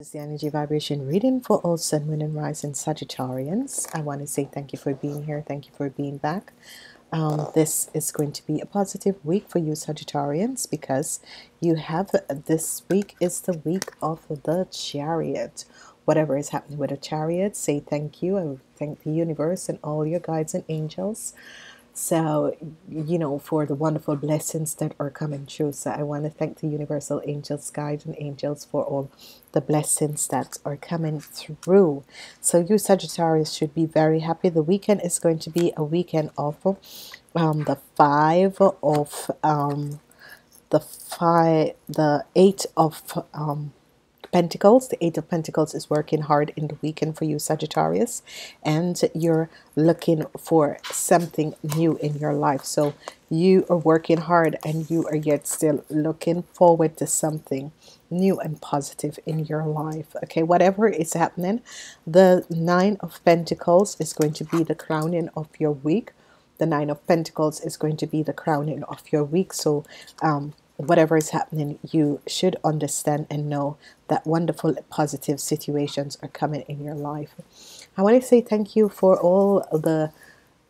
is the energy vibration reading for all sun moon and rising sagittarians. I want to say thank you for being here. Thank you for being back um, this is going to be a positive week for you sagittarians because you have this week is the week of the chariot. Whatever is happening with a chariot say thank you and thank the universe and all your guides and angels so you know for the wonderful blessings that are coming true. So I want to thank the universal angels guides and angels for all the blessings that are coming through. So you Sagittarius should be very happy. The weekend is going to be a weekend of um, the five of um, the five the eight of um, Pentacles. The Eight of Pentacles is working hard in the weekend for you, Sagittarius, and you're looking for something new in your life. So you are working hard and you are yet still looking forward to something new and positive in your life. Okay, whatever is happening, the Nine of Pentacles is going to be the crowning of your week. The Nine of Pentacles is going to be the crowning of your week. So, um, whatever is happening, you should understand and know that wonderful positive situations are coming in your life. I want to say thank you for all the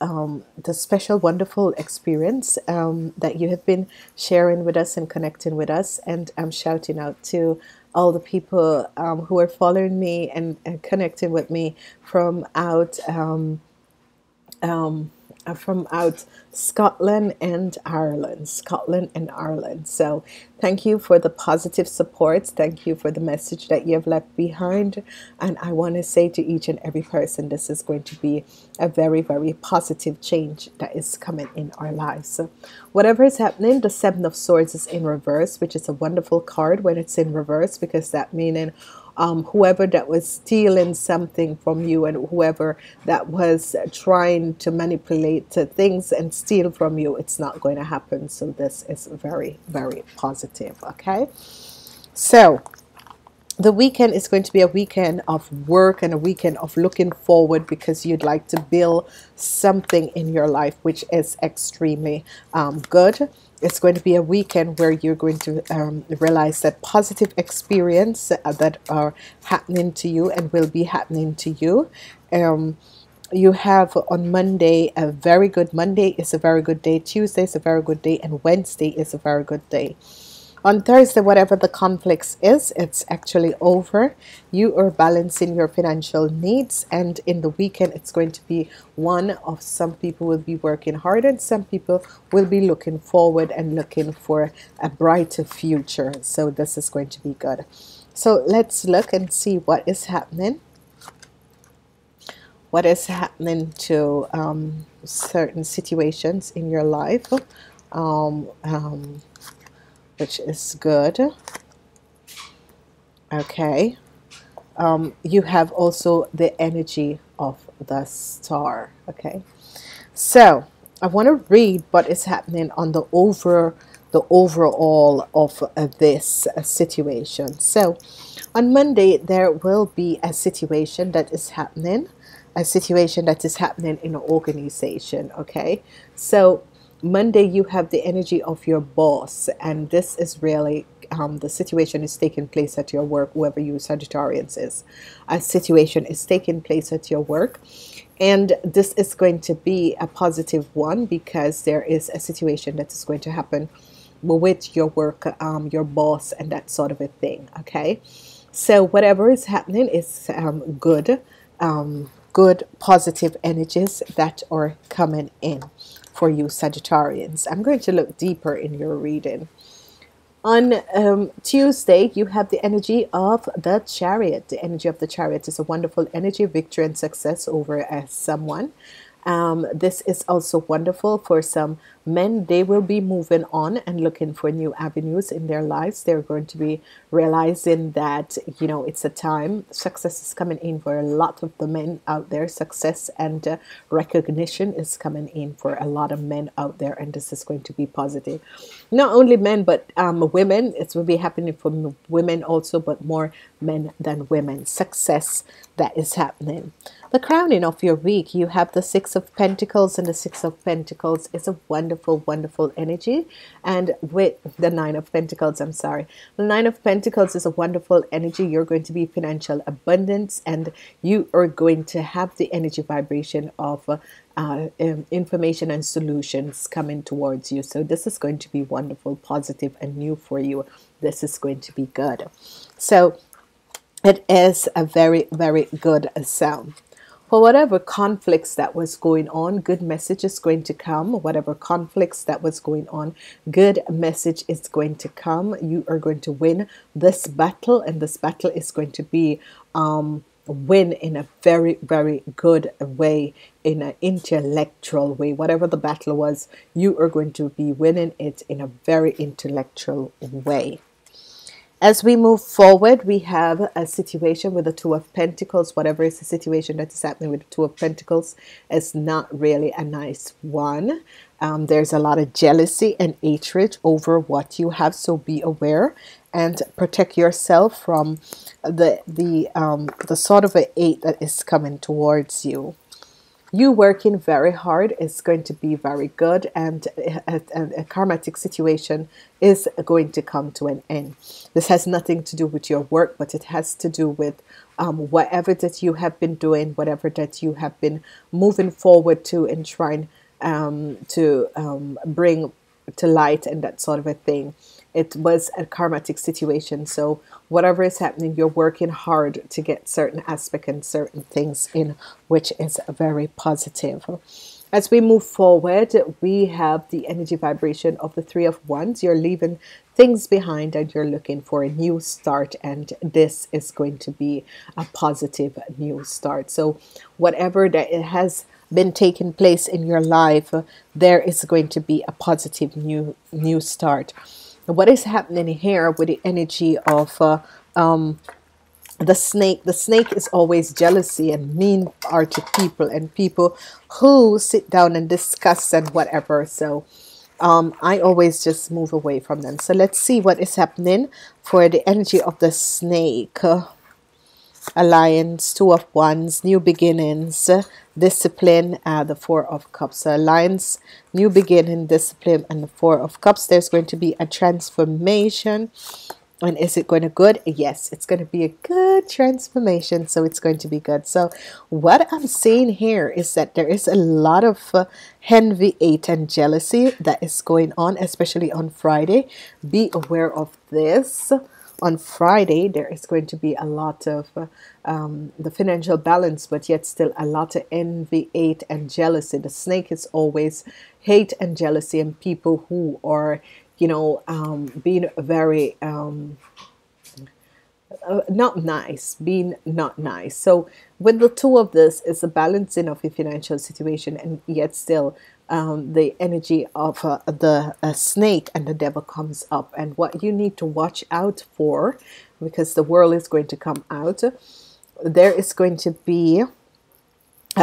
um, the special, wonderful experience um, that you have been sharing with us and connecting with us. And I'm shouting out to all the people um, who are following me and, and, connecting with me from out um, um, from out Scotland and Ireland Scotland and Ireland. So thank you for the positive support. Thank you for the message that you have left behind. And I want to say to each and every person this is going to be a very very positive change that is coming in our lives. So whatever is happening the seven of swords is in reverse which is a wonderful card when it's in reverse because that meaning um, whoever that was stealing something from you and whoever that was trying to manipulate things and steal from you it's not going to happen. So this is very very positive okay? So the weekend is going to be a weekend of work and a weekend of looking forward because you'd like to build something in your life which is extremely um, good it's going to be a weekend where you're going to um, realize that positive experience uh, that are happening to you and will be happening to you. Um, you have on Monday a very good Monday is a very good day Tuesday is a very good day and Wednesday is a very good day on Thursday whatever the conflicts is it's actually over. You are balancing your financial needs and in the weekend it's going to be one of some people will be working hard and some people will be looking forward and looking for a brighter future. So this is going to be good. So let's look and see what is happening. What is happening to um, certain situations in your life? Um, um, which is good. Okay. Um, you have also the energy of the star. Okay. So I want to read what is happening on the over the overall of uh, this uh, situation. So on Monday there will be a situation that is happening a situation that is happening in an organization. Okay. So Monday you have the energy of your boss and this is really um, the situation is taking place at your work whoever you Sagittarians is. A situation is taking place at your work and this is going to be a positive one because there is a situation that is going to happen with your work um, your boss and that sort of a thing okay? So whatever is happening is um, good um, good positive energies that are coming in for you Sagittarians. I'm going to look deeper in your reading. On um, Tuesday, you have the energy of the chariot. The energy of the chariot is a wonderful energy, victory and success over uh, someone. Um, this is also wonderful for some men they will be moving on and looking for new avenues in their lives. They're going to be realizing that you know it's a time. Success is coming in for a lot of the men out there. Success and uh, recognition is coming in for a lot of men out there and this is going to be positive. Not only men but um, women. It will be happening for women also but more men than women. Success that is happening. The crowning of your week you have the six of pentacles and the six of pentacles is a wonderful wonderful energy. And with the nine of pentacles i'm sorry. The nine of pentacles is a wonderful energy. You're going to be financial abundance and you are going to have the energy vibration of uh, um, information and solutions coming towards you. So this is going to be wonderful positive and new for you. This is going to be good. So it is a very very good sound for whatever conflicts that was going on, good message is going to come. Whatever conflicts that was going on, good message is going to come. You are going to win this battle, and this battle is going to be um, win in a very, very good way, in an intellectual way. Whatever the battle was, you are going to be winning it in a very intellectual way. As we move forward, we have a situation with the Two of Pentacles. Whatever is the situation that is happening with the Two of Pentacles is not really a nice one. Um, there's a lot of jealousy and hatred over what you have, so be aware and protect yourself from the the um, the sort of a hate that is coming towards you you working very hard is going to be very good and a, a, a, karmatic situation is going to come to an end. This has nothing to do with your work but it has to do with um, whatever that you have been doing whatever that you have been moving forward to and trying um, to um, bring to light and that sort of a thing it was a karmatic situation. So whatever is happening you're working hard to get certain aspect and certain things in which is very positive. As we move forward we have the energy vibration of the three of wands. You're leaving things behind and you're looking for a new start and this is going to be a positive new start. So whatever that it has been taking place in your life there is going to be a positive new new start what is happening here with the energy of uh, um, the snake the snake is always jealousy and mean are to people and people who sit down and discuss and whatever. So um, I always just move away from them. So let's see what is happening for the energy of the snake alliance two of wands new beginnings discipline uh, the four of cups. Alliance new beginning discipline and the four of cups. There's going to be a transformation. And is it going to good? Yes it's going to be a good transformation so it's going to be good. So what I'm seeing here is that there is a lot of uh, envy hate and jealousy that is going on especially on Friday. Be aware of this on Friday there is going to be a lot of uh, um, the financial balance but yet still a lot of envy hate and jealousy. The snake is always hate and jealousy and people who are you know um, being very um, uh, not nice being not nice. So with the two of this is a balancing of your financial situation and yet still um, the energy of uh, the uh, snake and the devil comes up and what you need to watch out for because the world is going to come out there is going to be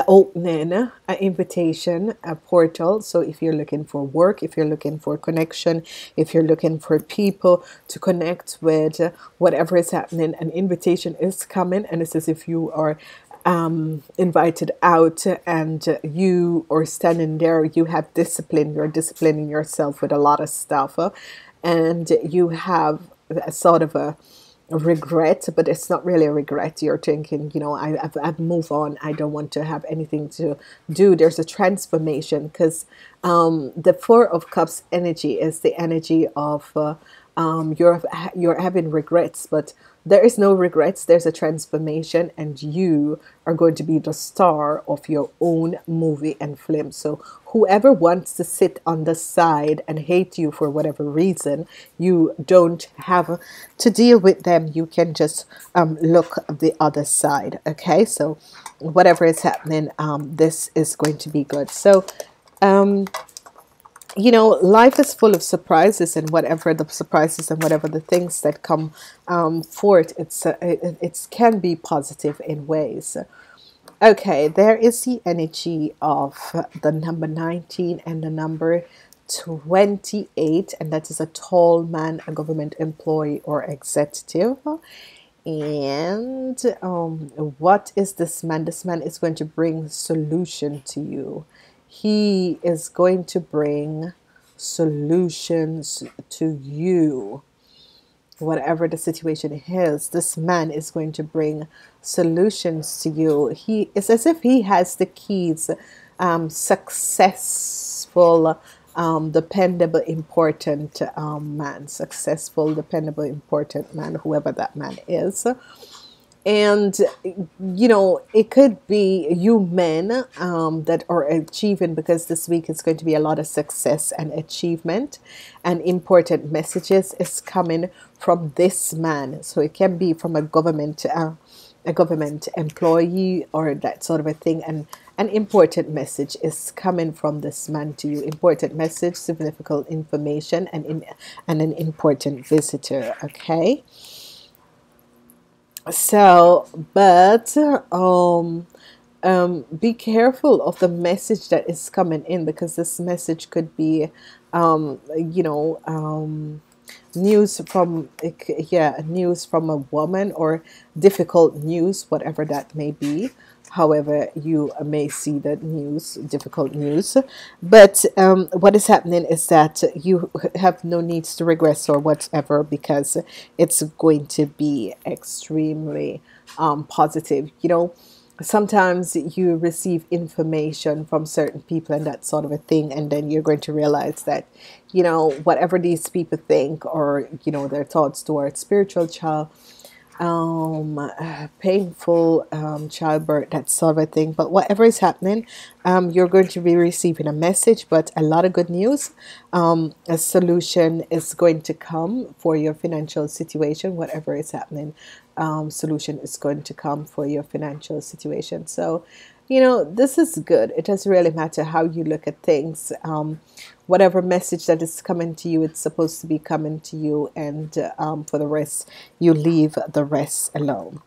opening an invitation a portal. So if you're looking for work if you're looking for connection if you're looking for people to connect with whatever is happening an invitation is coming. And it's as if you are um, invited out and you are standing there, you have discipline, you're disciplining yourself with a lot of stuff, and you have a sort of a regret, but it's not really a regret. You're thinking, you know, I, I've, I've moved on. I don't want to have anything to do. There's a transformation because um, the Four of Cups energy is the energy of uh, um, you're you're having regrets, but there is no regrets. There's a transformation, and you are going to be the star of your own movie and film. So whoever wants to sit on the side and hate you for whatever reason, you don't have to deal with them. You can just um, look the other side. Okay, so whatever is happening, um, this is going to be good. So. Um, you know, life is full of surprises, and whatever the surprises and whatever the things that come um, forth, it's uh, it, it can be positive in ways. Okay, there is the energy of the number 19 and the number 28, and that is a tall man, a government employee or executive. And um, what is this man? This man is going to bring solution to you. He is going to bring solutions to you. Whatever the situation is, this man is going to bring solutions to you. He is as if he has the keys, um, successful, um, dependable, important um, man, successful, dependable, important man, whoever that man is and you know it could be you men um, that are achieving because this week is going to be a lot of success and achievement. And important messages is coming from this man. So it can be from a government uh, a government employee or that sort of a thing. And an important message is coming from this man to you. Important message significant information and in, and an important visitor okay so but um um, be careful of the message that is coming in because this message could be um, you know um, news from yeah news from a woman or difficult news whatever that may be however you may see the news difficult news. But um, what is happening is that you have no needs to regress or whatever because it's going to be extremely um, positive you know? Sometimes you receive information from certain people and that sort of a thing and then you're going to realize that you know whatever these people think or you know their thoughts towards spiritual child um, painful um, childbirth, that sort of thing. But whatever is happening, um, you're going to be receiving a message, but a lot of good news. Um, a solution is going to come for your financial situation, whatever is happening. Um, solution is going to come for your financial situation. So, you know, this is good. It doesn't really matter how you look at things. Um, whatever message that is coming to you, it's supposed to be coming to you, and um, for the rest, you leave the rest alone.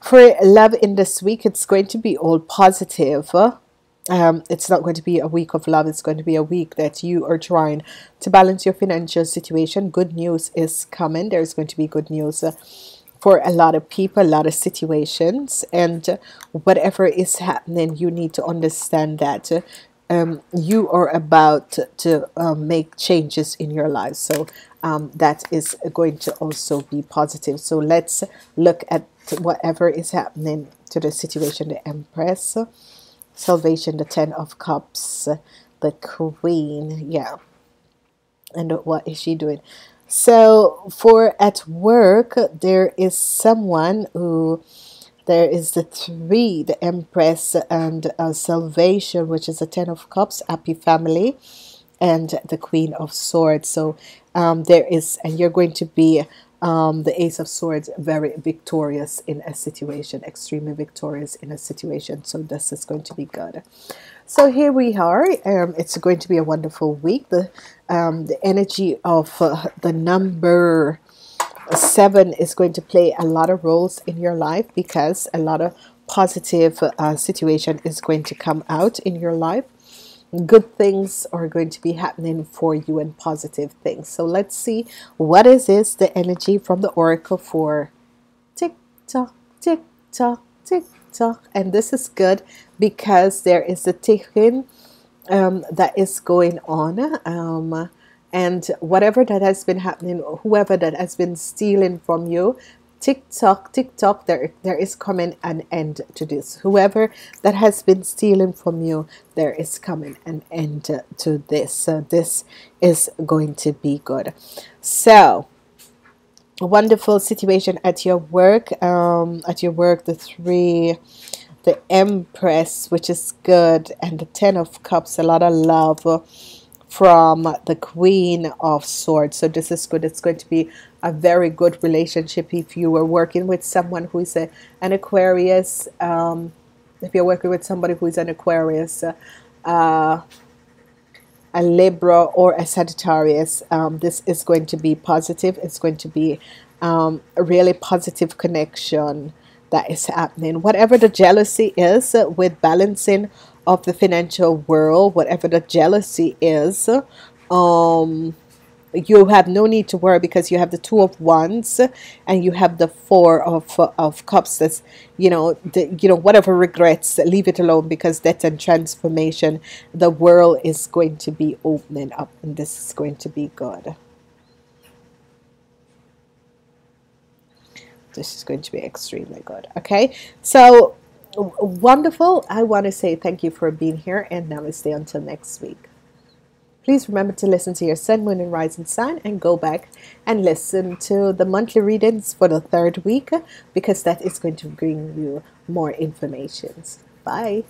For love in this week, it's going to be all positive. Um, it's not going to be a week of love. It's going to be a week that you are trying to balance your financial situation. Good news is coming. There's going to be good news for a lot of people, a lot of situations, and whatever is happening, you need to understand that um, you are about to, um, make changes in your life. So um, that is going to also be positive. So let's look at whatever is happening to the situation. The Empress, Salvation, the Ten of Cups, the Queen. Yeah. And what is she doing? So for at work, there is someone who there is the three, the Empress and uh, Salvation, which is the Ten of Cups, Happy Family, and the Queen of Swords. So um, there is, and you're going to be um, the Ace of Swords, very victorious in a situation, extremely victorious in a situation. So this is going to be good. So here we are. Um, it's going to be a wonderful week. The um, the energy of uh, the number seven is going to play a lot of roles in your life because a lot of positive uh, situation is going to come out in your life good things are going to be happening for you and positive things. So let's see what is this the energy from the oracle for? Tick tock tick tock tick tock. And this is good because there is a ticking um, that is going on um, and whatever that has been happening whoever that has been stealing from you tick tock, TikTok, there there is coming an end to this. Whoever that has been stealing from you, there is coming an end to this. So this is going to be good. So wonderful situation at your work. Um, at your work, the three, the Empress, which is good, and the Ten of Cups, a lot of love from the Queen of Swords. So this is good. It's going to be a very good relationship if you were working with someone who is a, an Aquarius. Um, if you're working with somebody who is an Aquarius, uh, a Libra or a Sagittarius, um, this is going to be positive. It's going to be um, a really positive connection that is happening. Whatever the jealousy is with balancing of the financial world, whatever the jealousy is, um, you have no need to worry because you have the two of wands and you have the four of of cups. That's you know the, you know whatever regrets leave it alone because that's a transformation the world is going to be opening up and this is going to be good. This is going to be extremely good. Okay? So wonderful. I want to say thank you for being here and namaste until next week Please remember to listen to your Sun, Moon, and Rising sign and go back and listen to the monthly readings for the third week because that is going to bring you more information. Bye.